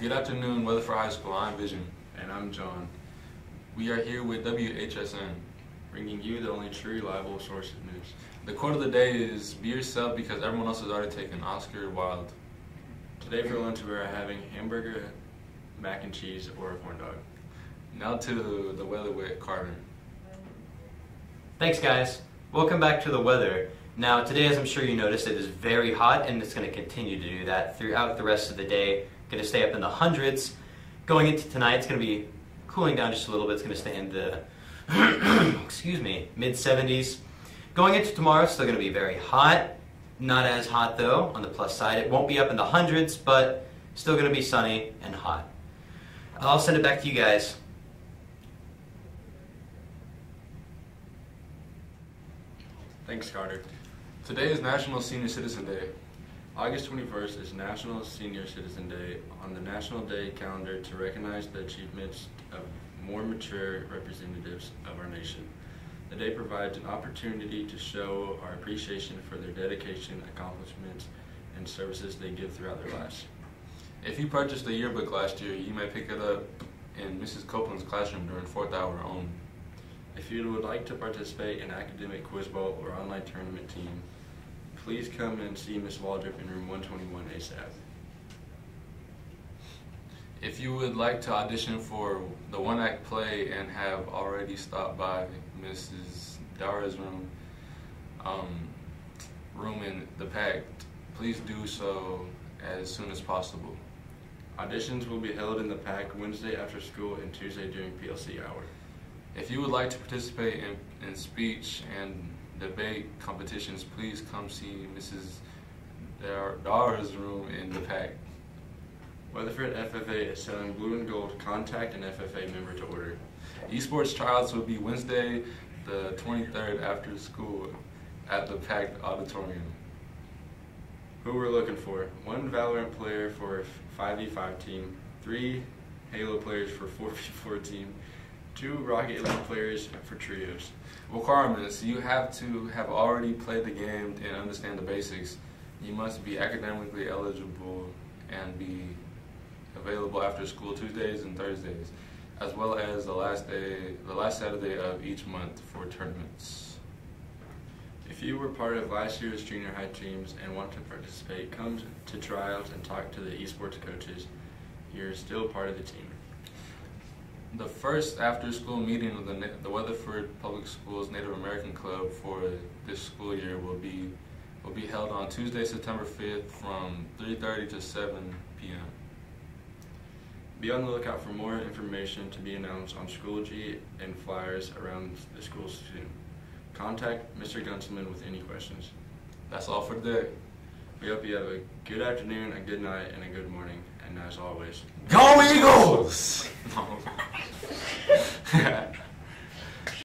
Good afternoon, Weatherford High School. I'm Vision. And I'm John, We are here with WHSN. bringing you the only true reliable source of news. The quote of the day is Be yourself because everyone else has already taken Oscar Wilde. Today for lunch we are having hamburger, mac and cheese, or a corn dog. Now to the weather with Carter. Thanks, guys. Welcome back to the weather. Now, today, as I'm sure you noticed, it is very hot and it's going to continue to do that throughout the rest of the day. Going to stay up in the hundreds. Going into tonight, it's going to be cooling down just a little bit. It's going to stay in the, excuse me, mid 70s. Going into tomorrow, still going to be very hot. Not as hot, though, on the plus side. It won't be up in the hundreds, but still going to be sunny and hot. I'll send it back to you guys. Thanks, Carter. Today is National Senior Citizen Day. August 21st is National Senior Citizen Day on the National Day calendar to recognize the achievements of more mature representatives of our nation. The day provides an opportunity to show our appreciation for their dedication, accomplishments, and services they give throughout their lives. If you purchased a yearbook last year, you may pick it up in Mrs. Copeland's classroom during fourth hour only. If you would like to participate in academic quiz bowl or online tournament team, please come and see Miss Waldrop in room 121 ASAP. If you would like to audition for the one act play and have already stopped by Mrs. Dara's room, um, room in the pact, please do so as soon as possible. Auditions will be held in the PAC Wednesday after school and Tuesday during PLC hour. If you would like to participate in, in speech and debate competitions, please come see Mrs. Dar- Dara's room in the PAC. Weatherford FFA is selling blue and gold. Contact an FFA member to order. Esports trials will be Wednesday, the 23rd after school at the packed auditorium. Who we're looking for? One Valorant player for 5v5 team, three Halo players for 4v4 team, two Rocket League players for trios. Requirements You have to have already played the game and understand the basics. You must be academically eligible and be available after school Tuesdays and Thursdays, as well as the last day, the last Saturday of each month for tournaments. If you were part of last year's junior high teams and want to participate, come to tryouts and talk to the esports coaches. You're still part of the team. The first after-school meeting of the, Na- the Weatherford Public Schools Native American Club for this school year will be will be held on Tuesday, September 5th from 3:30 to 7 p.m. Be on the lookout for more information to be announced on Schoology and flyers around the school soon. Contact Mr. Gunselman with any questions. That's all for today. We hope you have a good afternoon, a good night, and a good morning. And as always, Go Eagles! Yeah.